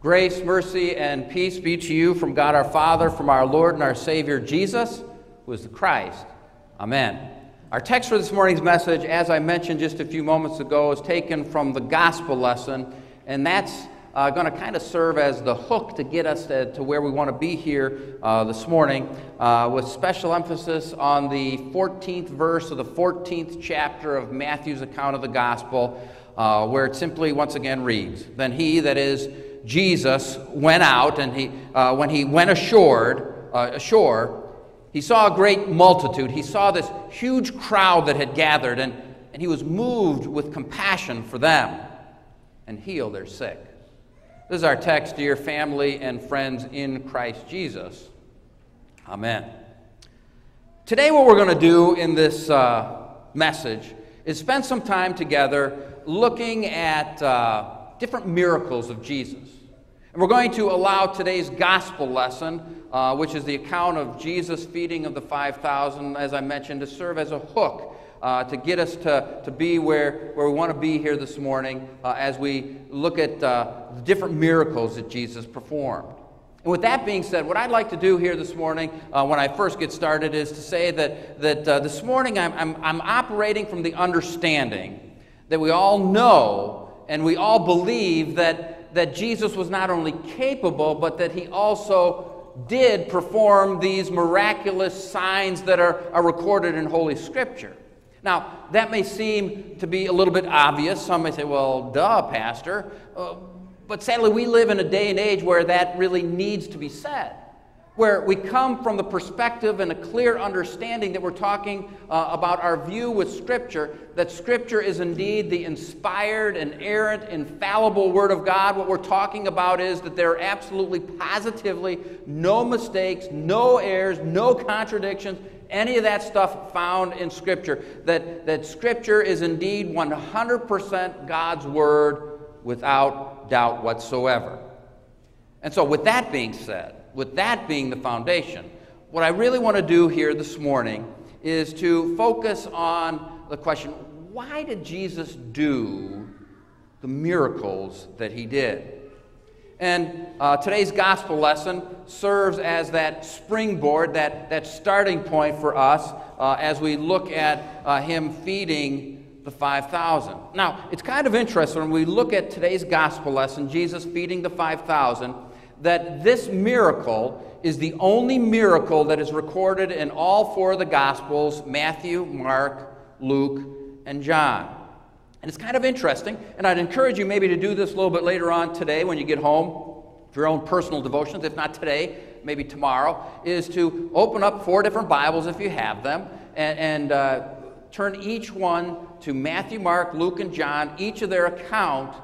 Grace, mercy, and peace be to you from God our Father, from our Lord and our Savior Jesus, who is the Christ. Amen. Our text for this morning's message, as I mentioned just a few moments ago, is taken from the gospel lesson, and that's uh, going to kind of serve as the hook to get us to, to where we want to be here uh, this morning, uh, with special emphasis on the 14th verse of the 14th chapter of Matthew's account of the gospel, uh, where it simply once again reads Then he, that is, Jesus went out, and he, uh, when he went ashore, uh, ashore, he saw a great multitude. He saw this huge crowd that had gathered, and, and he was moved with compassion for them and healed their sick. This is our text, dear family and friends in Christ Jesus. Amen. Today, what we're going to do in this uh, message is spend some time together looking at uh, different miracles of Jesus. And we're going to allow today's gospel lesson, uh, which is the account of Jesus' feeding of the 5,000, as I mentioned, to serve as a hook uh, to get us to, to be where, where we want to be here this morning uh, as we look at uh, the different miracles that Jesus performed. And with that being said, what I'd like to do here this morning, uh, when I first get started, is to say that, that uh, this morning I'm, I'm, I'm operating from the understanding that we all know and we all believe that, that Jesus was not only capable, but that he also did perform these miraculous signs that are, are recorded in Holy Scripture. Now, that may seem to be a little bit obvious. Some may say, well, duh, Pastor. Uh, but sadly, we live in a day and age where that really needs to be said where we come from the perspective and a clear understanding that we're talking uh, about our view with Scripture, that Scripture is indeed the inspired, inerrant, infallible Word of God. What we're talking about is that there are absolutely, positively no mistakes, no errors, no contradictions, any of that stuff found in Scripture. That, that Scripture is indeed 100% God's Word without doubt whatsoever. And so, with that being said, with that being the foundation, what I really want to do here this morning is to focus on the question why did Jesus do the miracles that he did? And uh, today's gospel lesson serves as that springboard, that, that starting point for us uh, as we look at uh, him feeding the 5,000. Now, it's kind of interesting when we look at today's gospel lesson, Jesus feeding the 5,000 that this miracle is the only miracle that is recorded in all four of the Gospels Matthew, Mark, Luke, and John. And it's kind of interesting, and I'd encourage you maybe to do this a little bit later on today when you get home for your own personal devotions, if not today, maybe tomorrow, is to open up four different Bibles if you have them and, and uh, turn each one to Matthew, Mark, Luke, and John, each of their account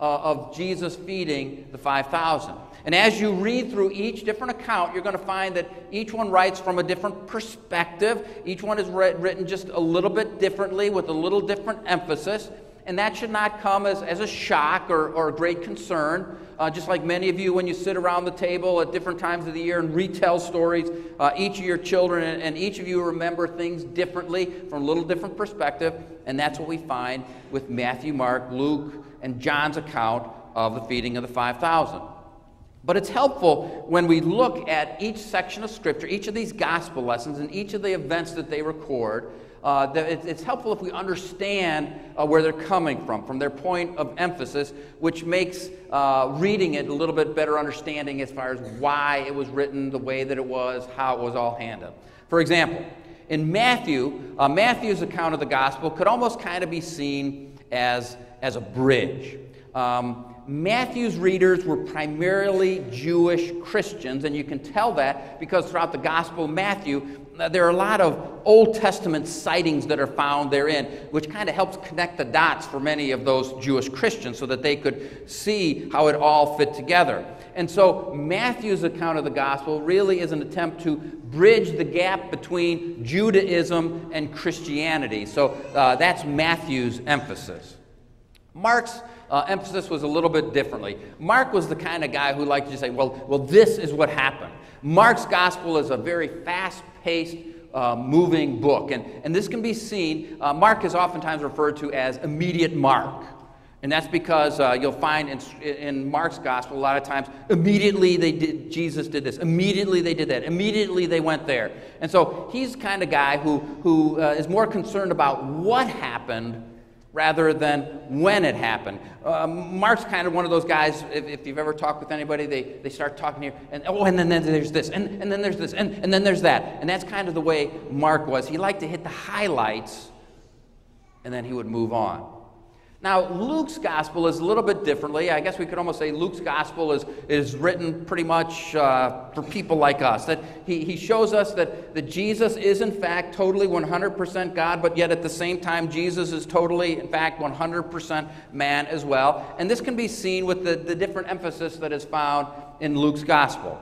uh, of Jesus feeding the 5,000. And as you read through each different account, you're going to find that each one writes from a different perspective. Each one is written just a little bit differently with a little different emphasis. And that should not come as, as a shock or, or a great concern. Uh, just like many of you, when you sit around the table at different times of the year and retell stories, uh, each of your children and, and each of you remember things differently from a little different perspective. And that's what we find with Matthew, Mark, Luke, and John's account of the feeding of the 5,000. But it's helpful when we look at each section of Scripture, each of these gospel lessons, and each of the events that they record. Uh, that it's helpful if we understand uh, where they're coming from, from their point of emphasis, which makes uh, reading it a little bit better understanding as far as why it was written the way that it was, how it was all handled. For example, in Matthew, uh, Matthew's account of the gospel could almost kind of be seen as, as a bridge. Um, Matthew's readers were primarily Jewish Christians, and you can tell that because throughout the Gospel of Matthew, uh, there are a lot of Old Testament sightings that are found therein, which kind of helps connect the dots for many of those Jewish Christians so that they could see how it all fit together. And so, Matthew's account of the gospel really is an attempt to bridge the gap between Judaism and Christianity. So, uh, that's Matthew's emphasis. Mark's uh, emphasis was a little bit differently. Mark was the kind of guy who liked to say, well, well, this is what happened. Mark's gospel is a very fast paced, uh, moving book. And, and this can be seen, uh, Mark is oftentimes referred to as immediate Mark. And that's because uh, you'll find in, in, Mark's gospel a lot of times, immediately they did, Jesus did this, immediately they did that, immediately they went there. And so he's the kind of guy who, who uh, is more concerned about what happened rather than when it happened. Uh, Mark's kind of one of those guys, if, if, you've ever talked with anybody, they, they start talking here, and oh, and then, then there's this, and, and then there's this, and, and then there's that. And that's kind of the way Mark was. He liked to hit the highlights, and then he would move on. Now, Luke's gospel is a little bit differently. I guess we could almost say Luke's gospel is, is written pretty much uh, for people like us. That he, he shows us that, that Jesus is, in fact, totally 100% God, but yet at the same time, Jesus is totally, in fact, 100% man as well. And this can be seen with the, the different emphasis that is found in Luke's gospel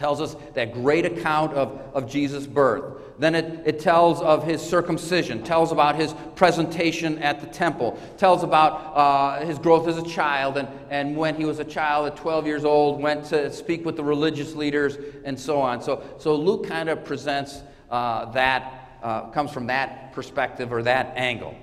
tells us that great account of, of Jesus' birth. Then it, it tells of his circumcision, tells about his presentation at the temple, tells about uh, his growth as a child, and, and when he was a child at 12 years old, went to speak with the religious leaders, and so on. So, so Luke kind of presents uh, that, uh, comes from that perspective or that angle.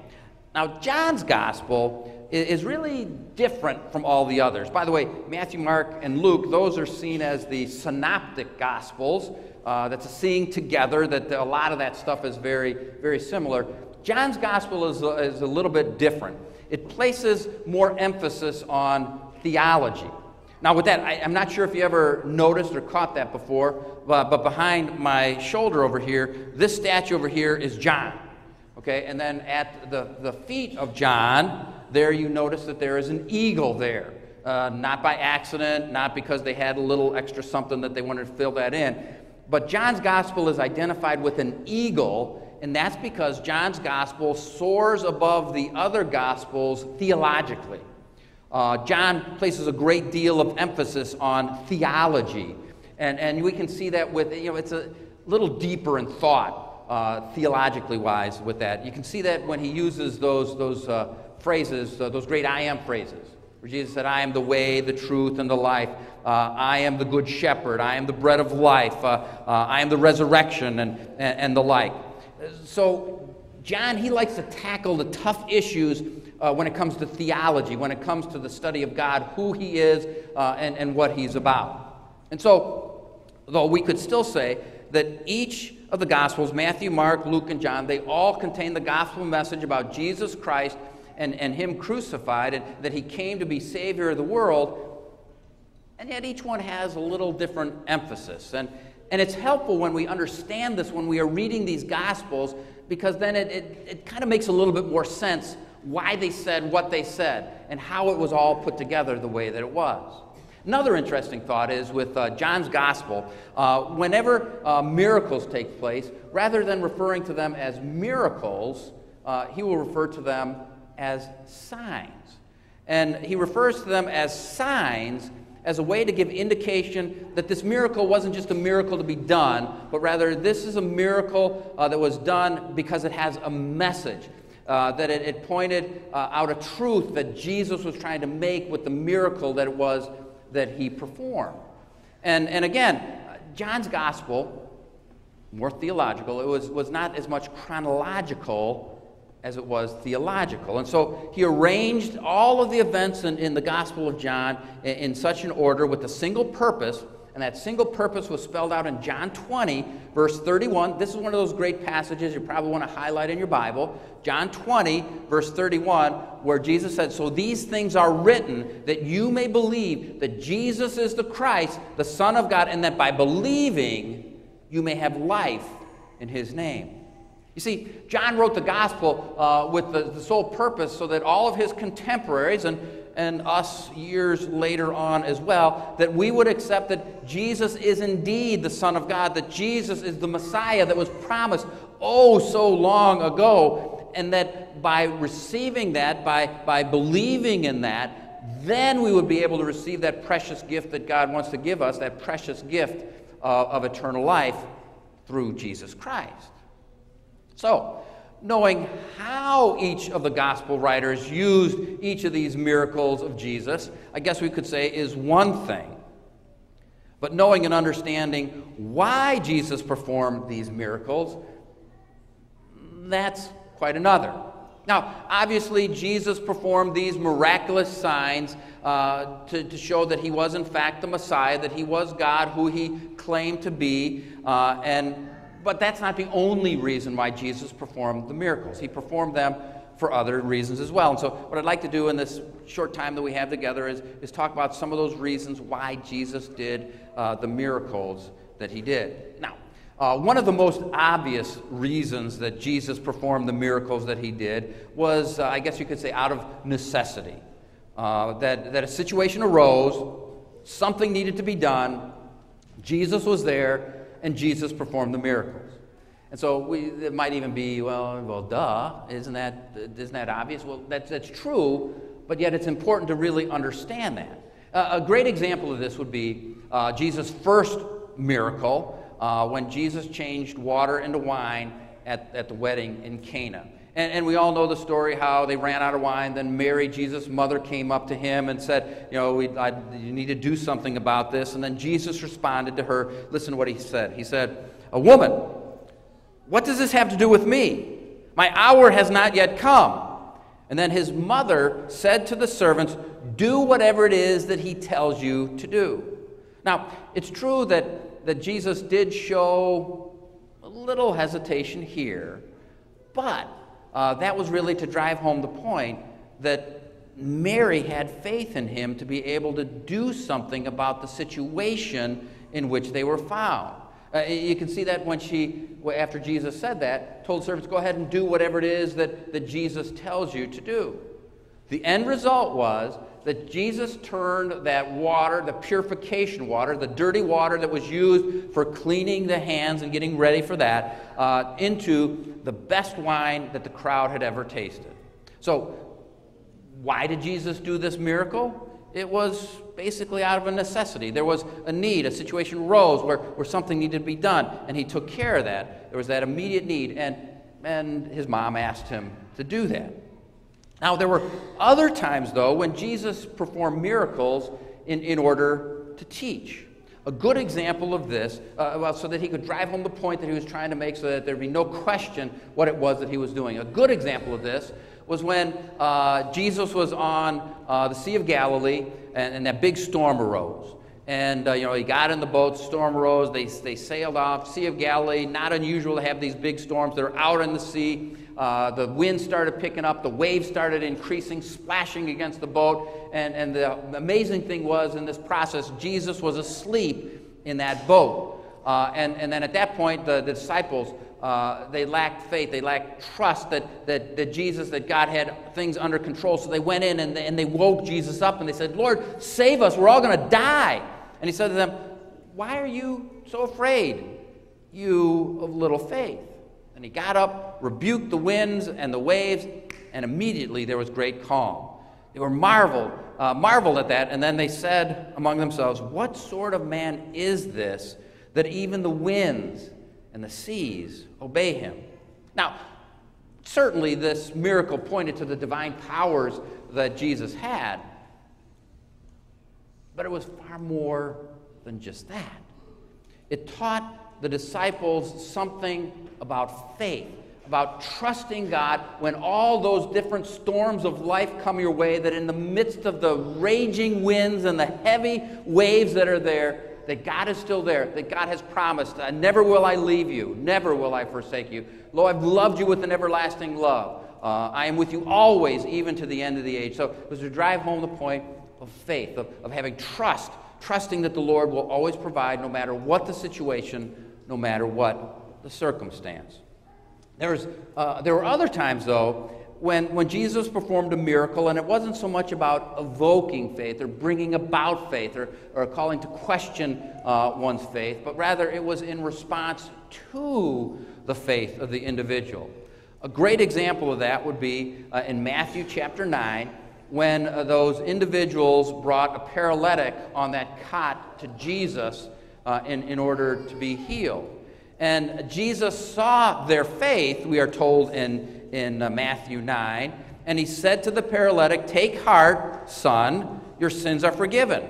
Now, John's gospel is really different from all the others. By the way, Matthew, Mark, and Luke, those are seen as the synoptic gospels. Uh, that's a seeing together, that a lot of that stuff is very, very similar. John's gospel is a, is a little bit different. It places more emphasis on theology. Now, with that, I, am not sure if you ever noticed or caught that before, but, but behind my shoulder over here, this statue over here is John. Okay, and then at the, the feet of John, there you notice that there is an eagle there. Uh, not by accident, not because they had a little extra something that they wanted to fill that in. But John's gospel is identified with an eagle, and that's because John's gospel soars above the other gospels theologically. Uh, John places a great deal of emphasis on theology, and, and we can see that with, you know, it's a little deeper in thought, uh, theologically wise, with that. You can see that when he uses those, those uh, phrases, uh, those great I am phrases, where Jesus said, I am the way, the truth, and the life. Uh, I am the good shepherd. I am the bread of life. Uh, uh I am the resurrection, and, and, and, the like. So, John, he likes to tackle the tough issues uh, when it comes to theology, when it comes to the study of God, who he is, uh, and, and what he's about. And so, though we could still say that each of the Gospels, Matthew, Mark, Luke, and John, they all contain the gospel message about Jesus Christ and, and Him crucified, and that He came to be Savior of the world. And yet each one has a little different emphasis. And, and it's helpful when we understand this when we are reading these Gospels, because then it, it, it kind of makes a little bit more sense why they said what they said and how it was all put together the way that it was. Another interesting thought is with uh, John's gospel, uh, whenever uh, miracles take place, rather than referring to them as miracles, uh, he will refer to them as signs. And he refers to them as signs as a way to give indication that this miracle wasn't just a miracle to be done, but rather this is a miracle uh, that was done because it has a message. Uh, that it, it pointed uh, out a truth that Jesus was trying to make with the miracle that it was that he performed. And, and again, John's gospel, more theological, it was, was not as much chronological as it was theological. And so he arranged all of the events in, in the Gospel of John in, in, such an order with a single purpose, and that single purpose was spelled out in John 20, verse 31. This is one of those great passages you probably want to highlight in your Bible. John 20, verse 31, where Jesus said, So these things are written that you may believe that Jesus is the Christ, the Son of God, and that by believing you may have life in his name. You see, John wrote the gospel uh, with the, the, sole purpose so that all of his contemporaries and, and us years later on as well, that we would accept that Jesus is indeed the Son of God, that Jesus is the Messiah that was promised oh so long ago, and that by receiving that, by, by believing in that, then we would be able to receive that precious gift that God wants to give us, that precious gift uh, of eternal life through Jesus Christ. So, knowing how each of the gospel writers used each of these miracles of Jesus, I guess we could say is one thing. But knowing and understanding why Jesus performed these miracles, that's quite another. Now, obviously, Jesus performed these miraculous signs uh, to, to, show that he was, in fact, the Messiah, that he was God who he claimed to be. Uh, and, but that's not the only reason why Jesus performed the miracles. He performed them for other reasons as well. And so, what I'd like to do in this short time that we have together is, is talk about some of those reasons why Jesus did uh, the miracles that he did. Now, uh, one of the most obvious reasons that Jesus performed the miracles that he did was, uh, I guess you could say, out of necessity. Uh, that, that a situation arose, something needed to be done, Jesus was there, and Jesus performed the miracles. And so we, it might even be, well, well, duh, isn't that, isn't that obvious? Well, that's, that's true, but yet it's important to really understand that. Uh, a great example of this would be uh, Jesus' first miracle uh, when Jesus changed water into wine at, at the wedding in Cana. And, and, we all know the story how they ran out of wine. Then Mary, Jesus' mother, came up to him and said, You know, we, I, you need to do something about this. And then Jesus responded to her. Listen to what he said. He said, A woman, what does this have to do with me? My hour has not yet come. And then his mother said to the servants, Do whatever it is that he tells you to do. Now, it's true that that Jesus did show a little hesitation here, but uh, that was really to drive home the point that Mary had faith in him to be able to do something about the situation in which they were found. Uh, you can see that when she, after Jesus said that, told servants, go ahead and do whatever it is that, that Jesus tells you to do. The end result was that Jesus turned that water, the purification water, the dirty water that was used for cleaning the hands and getting ready for that, uh, into the best wine that the crowd had ever tasted. So, why did Jesus do this miracle? It was basically out of a necessity. There was a need, a situation rose where, where something needed to be done, and he took care of that. There was that immediate need, and, and his mom asked him to do that. Now, there were other times, though, when Jesus performed miracles in, in order to teach. A good example of this, uh, well, so that he could drive home the point that he was trying to make so that there'd be no question what it was that he was doing. A good example of this was when uh, Jesus was on uh, the Sea of Galilee and, and, that big storm arose. And, uh, you know, he got in the boat, storm arose, they, they sailed off. Sea of Galilee, not unusual to have these big storms. They're out in the sea. Uh, the wind started picking up, the waves started increasing, splashing against the boat. And, and the amazing thing was, in this process, Jesus was asleep in that boat. Uh, and, and then at that point, the, the disciples, uh, they lacked faith. They lacked trust that, that, that Jesus, that God had things under control. So they went in and they, and they woke Jesus up and they said, Lord, save us. We're all going to die. And he said to them, Why are you so afraid, you of little faith? And he got up, rebuked the winds and the waves, and immediately there was great calm. They were marveled, uh, marveled at that, and then they said among themselves, What sort of man is this that even the winds and the seas obey him? Now, certainly this miracle pointed to the divine powers that Jesus had, but it was far more than just that. It taught the disciples something about faith, about trusting God when all those different storms of life come your way, that in the midst of the raging winds and the heavy waves that are there, that God is still there, that God has promised, Never will I leave you, never will I forsake you. Lo, I've loved you with an everlasting love. Uh, I am with you always, even to the end of the age. So it was to drive home the point of faith, of, of having trust, trusting that the Lord will always provide no matter what the situation, no matter what the circumstance. There, was, uh, there were other times, though, when, when Jesus performed a miracle, and it wasn't so much about evoking faith or bringing about faith or, or calling to question uh, one's faith, but rather it was in response to the faith of the individual. A great example of that would be uh, in Matthew chapter 9, when uh, those individuals brought a paralytic on that cot to Jesus uh, in, in order to be healed. And Jesus saw their faith, we are told in, in uh, Matthew 9, and he said to the paralytic, Take heart, son, your sins are forgiven.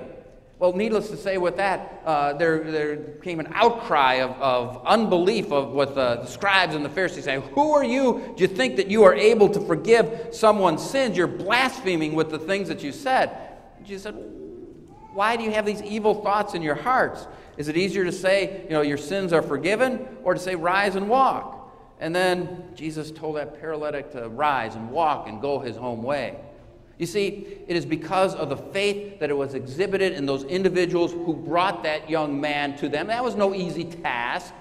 Well, needless to say, with that, uh, there, there came an outcry of, of unbelief of what the, scribes and the Pharisees saying, Who are you? Do you think that you are able to forgive someone's sins? You're blaspheming with the things that you said. Jesus said, Why do you have these evil thoughts in your hearts? Is it easier to say, you know, your sins are forgiven, or to say, rise and walk? And then Jesus told that paralytic to rise and walk and go his home way. You see, it is because of the faith that it was exhibited in those individuals who brought that young man to them. That was no easy task.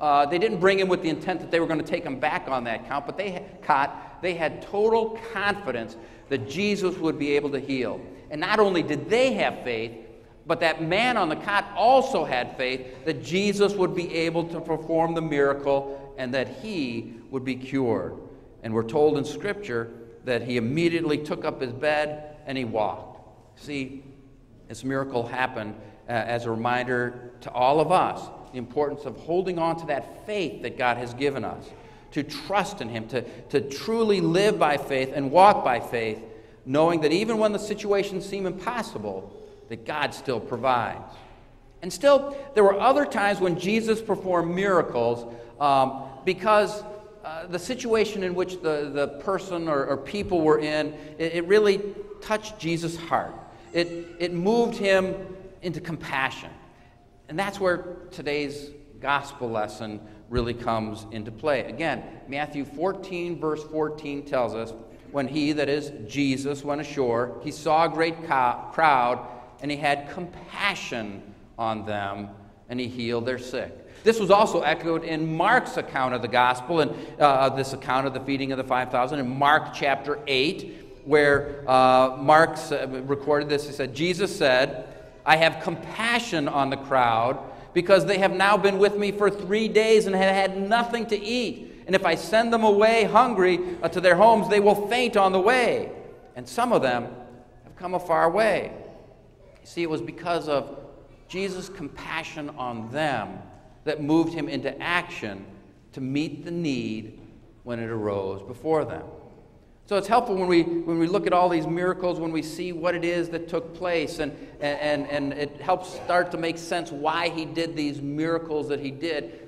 Uh, they didn't bring him with the intent that they were going to take him back on that count, but they caught, they had total confidence that Jesus would be able to heal. And not only did they have faith, but that man on the cot also had faith that Jesus would be able to perform the miracle and that he would be cured. And we're told in Scripture that he immediately took up his bed and he walked. See, this miracle happened uh, as a reminder to all of us the importance of holding on to that faith that God has given us, to trust in Him, to, to truly live by faith and walk by faith, knowing that even when the situations seem impossible, that God still provides. And still, there were other times when Jesus performed miracles um, because uh, the situation in which the, the person or, or people were in, it, it, really touched Jesus' heart. It, it moved him into compassion. And that's where today's gospel lesson really comes into play. Again, Matthew 14, verse 14 tells us when he, that is Jesus, went ashore, he saw a great co- crowd and he had compassion on them and he healed their sick. This was also echoed in Mark's account of the gospel and uh, this account of the feeding of the 5,000 in Mark chapter 8, where uh, Mark recorded this. He said, Jesus said, I have compassion on the crowd because they have now been with me for three days and have had nothing to eat. And if I send them away hungry uh, to their homes, they will faint on the way. And some of them have come a far way. You see, it was because of Jesus' compassion on them that moved him into action to meet the need when it arose before them. So it's helpful when we, when we look at all these miracles, when we see what it is that took place, and, and, and it helps start to make sense why he did these miracles that he did.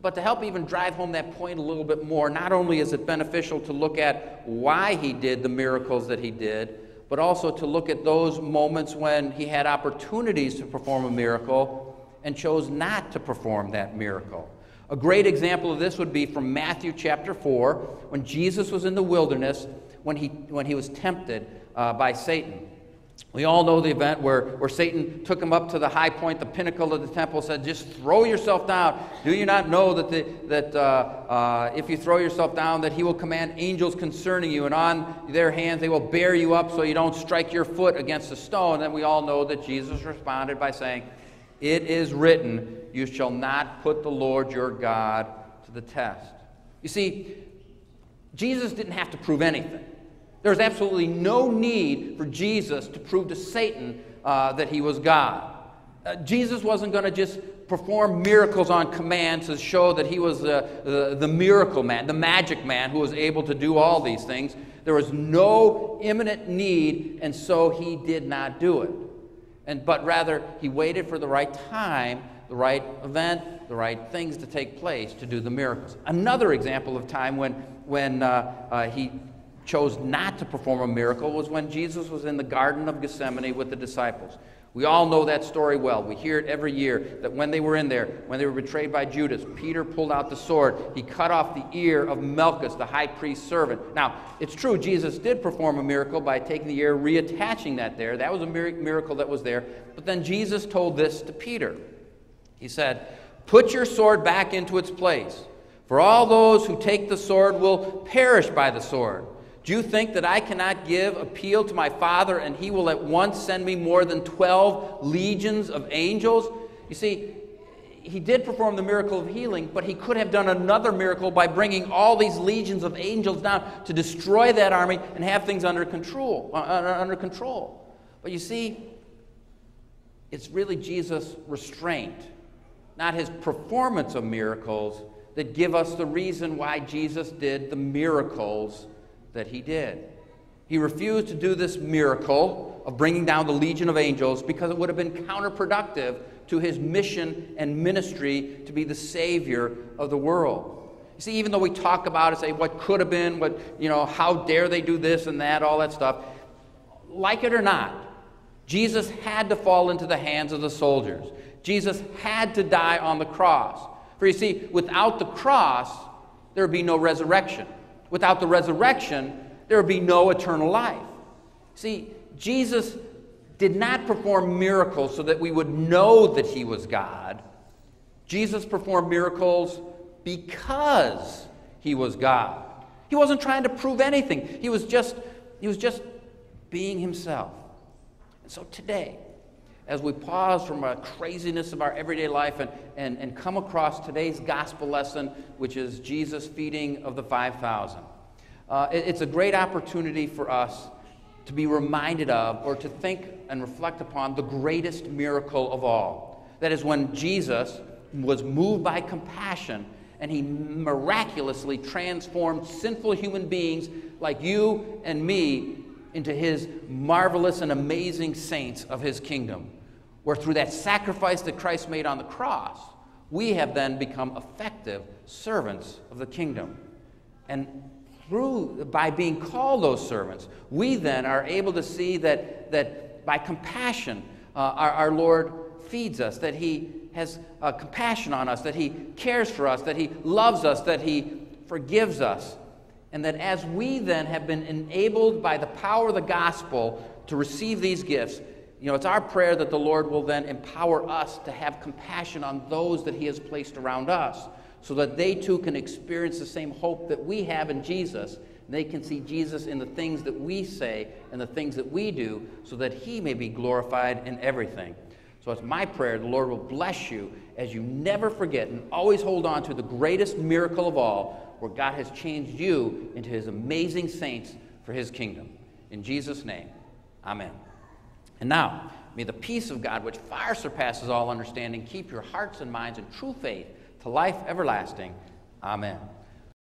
But to help even drive home that point a little bit more, not only is it beneficial to look at why he did the miracles that he did, but also to look at those moments when he had opportunities to perform a miracle and chose not to perform that miracle. A great example of this would be from Matthew chapter 4, when Jesus was in the wilderness, when he, when he was tempted uh, by Satan. We all know the event where, where Satan took him up to the high point, the pinnacle of the temple, said, Just throw yourself down. Do you not know that, the, that uh, uh, if you throw yourself down, that he will command angels concerning you, and on their hands they will bear you up so you don't strike your foot against a stone? And then we all know that Jesus responded by saying, it is written, You shall not put the Lord your God to the test. You see, Jesus didn't have to prove anything. There was absolutely no need for Jesus to prove to Satan uh, that he was God. Uh, Jesus wasn't going to just perform miracles on command to show that he was the, the, the miracle man, the magic man who was able to do all these things. There was no imminent need, and so he did not do it. And, but rather, he waited for the right time, the right event, the right things to take place to do the miracles. Another example of time when, when uh, uh, he chose not to perform a miracle was when Jesus was in the Garden of Gethsemane with the disciples. We all know that story well. We hear it every year that when they were in there, when they were betrayed by Judas, Peter pulled out the sword. He cut off the ear of Malchus, the high priest's servant. Now, it's true, Jesus did perform a miracle by taking the ear, reattaching that there. That was a miracle that was there. But then Jesus told this to Peter. He said, Put your sword back into its place, for all those who take the sword will perish by the sword. Do you think that I cannot give appeal to my Father and he will at once send me more than 12 legions of angels? You see, he did perform the miracle of healing, but he could have done another miracle by bringing all these legions of angels down to destroy that army and have things under control. Uh, uh under control. But you see, it's really Jesus' restraint, not his performance of miracles, that give us the reason why Jesus did the miracles that he did. He refused to do this miracle of bringing down the legion of angels because it would have been counterproductive to his mission and ministry to be the Savior of the world. You see, even though we talk about it, say what could have been, what, you know, how dare they do this and that, all that stuff, like it or not, Jesus had to fall into the hands of the soldiers. Jesus had to die on the cross. For you see, without the cross, there would be no resurrection. Without the resurrection, there would be no eternal life. See, Jesus did not perform miracles so that we would know that he was God. Jesus performed miracles because he was God. He wasn't trying to prove anything. He was just he was just being himself. And so today, as we pause from the craziness of our everyday life and, and, and come across today's gospel lesson, which is Jesus feeding of the 5,000, uh, it, it's a great opportunity for us to be reminded of or to think and reflect upon the greatest miracle of all. That is when Jesus was moved by compassion and he miraculously transformed sinful human beings like you and me into his marvelous and amazing saints of his kingdom. Where through that sacrifice that Christ made on the cross, we have then become effective servants of the kingdom. And through by being called those servants, we then are able to see that, that by compassion, uh, our, our Lord feeds us, that He has uh, compassion on us, that He cares for us, that He loves us, that He forgives us. And that as we then have been enabled by the power of the gospel to receive these gifts, you know, it's our prayer that the Lord will then empower us to have compassion on those that He has placed around us so that they too can experience the same hope that we have in Jesus. They can see Jesus in the things that we say and the things that we do so that He may be glorified in everything. So it's my prayer the Lord will bless you as you never forget and always hold on to the greatest miracle of all, where God has changed you into his amazing saints for his kingdom. In Jesus' name, amen. And now, may the peace of God, which far surpasses all understanding, keep your hearts and minds in true faith to life everlasting. Amen.